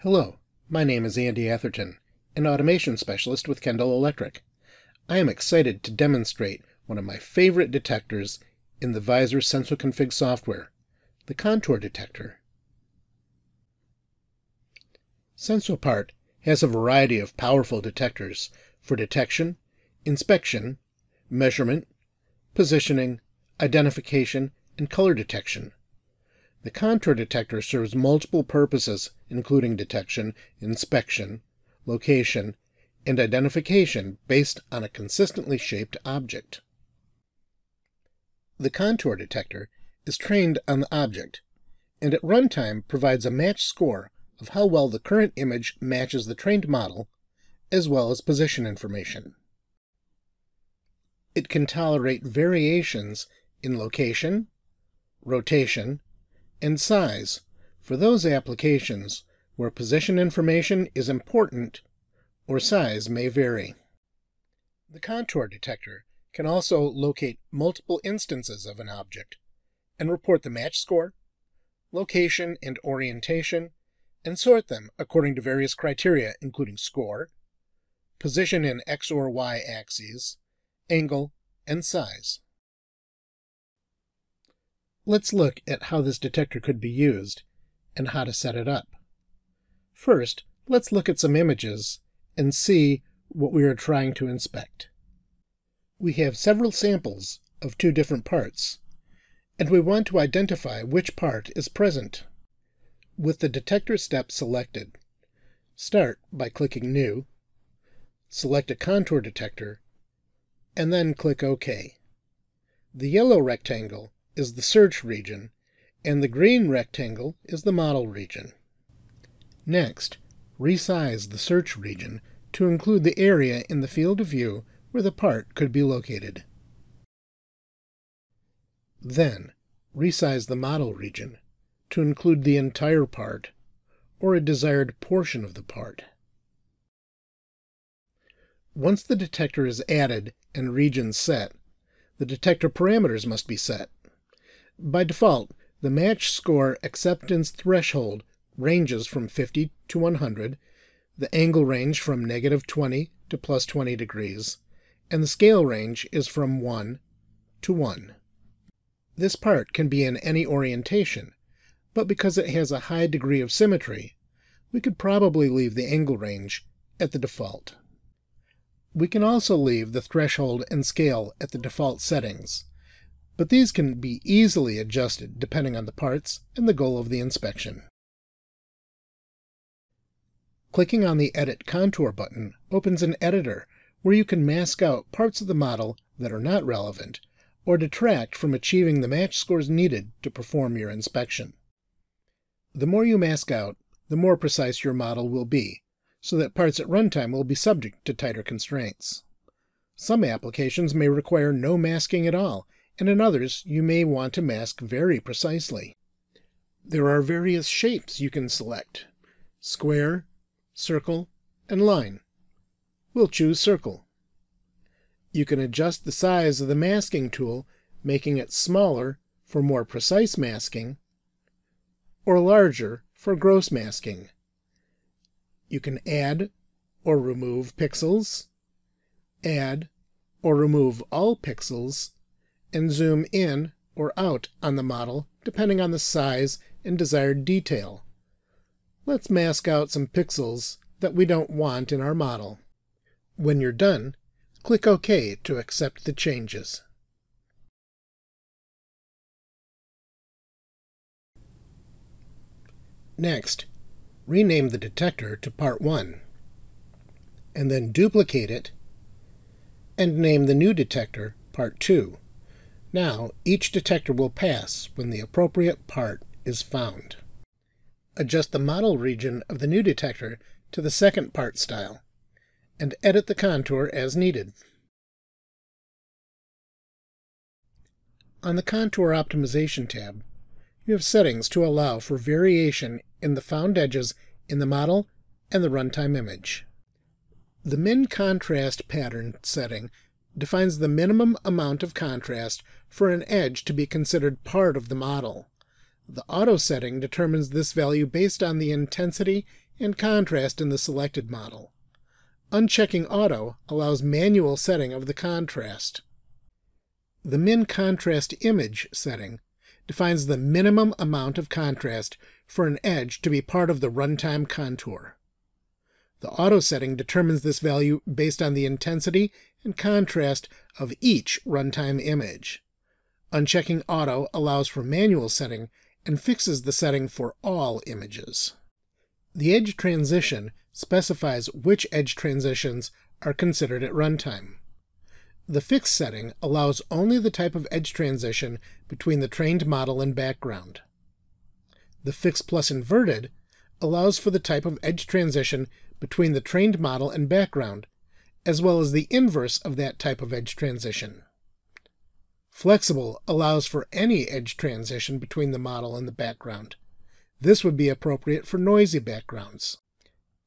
Hello, my name is Andy Atherton, an automation specialist with Kendall Electric. I am excited to demonstrate one of my favorite detectors in the Visor SensoConfig software, the contour detector. SensoPart has a variety of powerful detectors for detection, inspection, measurement, positioning, identification, and color detection. The contour detector serves multiple purposes, including detection, inspection, location, and identification based on a consistently shaped object. The contour detector is trained on the object, and at runtime provides a match score of how well the current image matches the trained model, as well as position information. It can tolerate variations in location, rotation, and size for those applications where position information is important or size may vary. The contour detector can also locate multiple instances of an object and report the match score, location and orientation, and sort them according to various criteria including score, position in x or y axes, angle, and size. Let's look at how this detector could be used and how to set it up. First, let's look at some images and see what we are trying to inspect. We have several samples of two different parts, and we want to identify which part is present. With the detector step selected, start by clicking New, select a contour detector, and then click OK. The yellow rectangle is the search region, and the green rectangle is the model region. Next, resize the search region to include the area in the field of view where the part could be located. Then, resize the model region to include the entire part or a desired portion of the part. Once the detector is added and region set, the detector parameters must be set. By default, the match score acceptance threshold ranges from 50 to 100, the angle range from negative 20 to plus 20 degrees, and the scale range is from 1 to 1. This part can be in any orientation, but because it has a high degree of symmetry, we could probably leave the angle range at the default. We can also leave the threshold and scale at the default settings, but these can be easily adjusted depending on the parts and the goal of the inspection. Clicking on the Edit Contour button opens an editor where you can mask out parts of the model that are not relevant or detract from achieving the match scores needed to perform your inspection. The more you mask out, the more precise your model will be, so that parts at runtime will be subject to tighter constraints. Some applications may require no masking at all and in others you may want to mask very precisely. There are various shapes you can select, square, circle, and line. We'll choose circle. You can adjust the size of the masking tool, making it smaller for more precise masking, or larger for gross masking. You can add or remove pixels, add or remove all pixels, and zoom in or out on the model depending on the size and desired detail. Let's mask out some pixels that we don't want in our model. When you're done, click OK to accept the changes. Next, rename the detector to Part 1, and then duplicate it and name the new detector Part 2. Now, each detector will pass when the appropriate part is found. Adjust the model region of the new detector to the second part style, and edit the contour as needed. On the Contour Optimization tab, you have settings to allow for variation in the found edges in the model and the runtime image. The min contrast pattern setting defines the minimum amount of contrast for an edge to be considered part of the model. The auto setting determines this value based on the intensity and contrast in the selected model. Unchecking Auto allows manual setting of the contrast. The Min Contrast Image setting defines the minimum amount of contrast for an edge to be part of the runtime contour. The auto setting determines this value based on the intensity and contrast of each runtime image. Unchecking auto allows for manual setting and fixes the setting for all images. The edge transition specifies which edge transitions are considered at runtime. The fixed setting allows only the type of edge transition between the trained model and background. The fixed plus inverted allows for the type of edge transition between the trained model and background, as well as the inverse of that type of edge transition. Flexible allows for any edge transition between the model and the background. This would be appropriate for noisy backgrounds.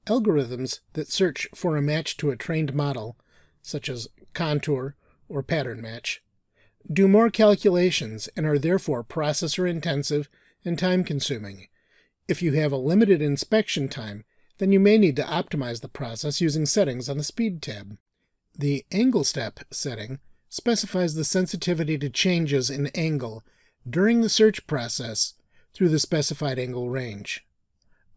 Algorithms that search for a match to a trained model, such as contour or pattern match, do more calculations and are therefore processor intensive and time consuming. If you have a limited inspection time, then you may need to optimize the process using settings on the Speed tab. The Angle Step setting specifies the sensitivity to changes in angle during the search process through the specified angle range.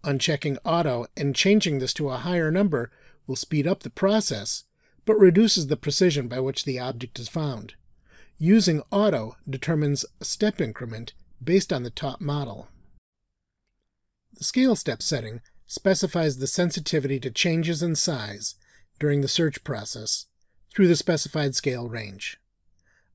Unchecking Auto and changing this to a higher number will speed up the process, but reduces the precision by which the object is found. Using Auto determines a step increment based on the top model. The Scale Step setting specifies the sensitivity to changes in size during the search process through the specified scale range.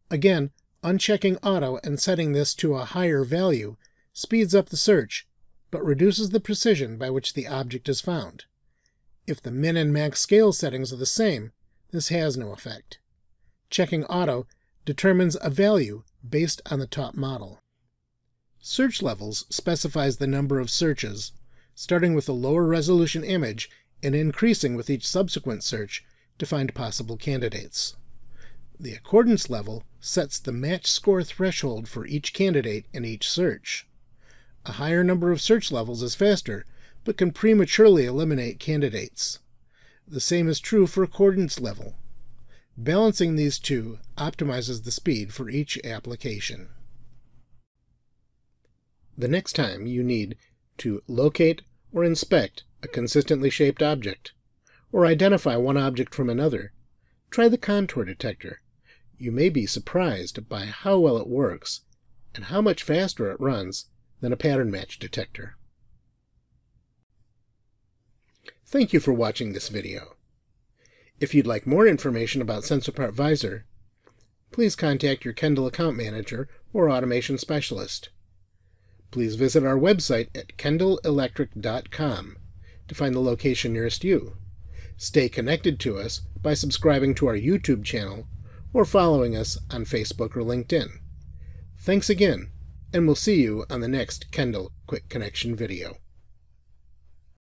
Again, unchecking auto and setting this to a higher value speeds up the search, but reduces the precision by which the object is found. If the min and max scale settings are the same, this has no effect. Checking auto determines a value based on the top model. Search levels specifies the number of searches starting with a lower resolution image and increasing with each subsequent search to find possible candidates. The accordance level sets the match score threshold for each candidate in each search. A higher number of search levels is faster, but can prematurely eliminate candidates. The same is true for accordance level. Balancing these two optimizes the speed for each application. The next time you need to locate or inspect a consistently shaped object, or identify one object from another, try the contour detector. You may be surprised by how well it works and how much faster it runs than a pattern match detector. Thank you for watching this video. If you'd like more information about SensoPart Visor, please contact your Kendall account manager or automation specialist please visit our website at kendallelectric.com to find the location nearest you. Stay connected to us by subscribing to our YouTube channel or following us on Facebook or LinkedIn. Thanks again, and we'll see you on the next Kendall Quick Connection video.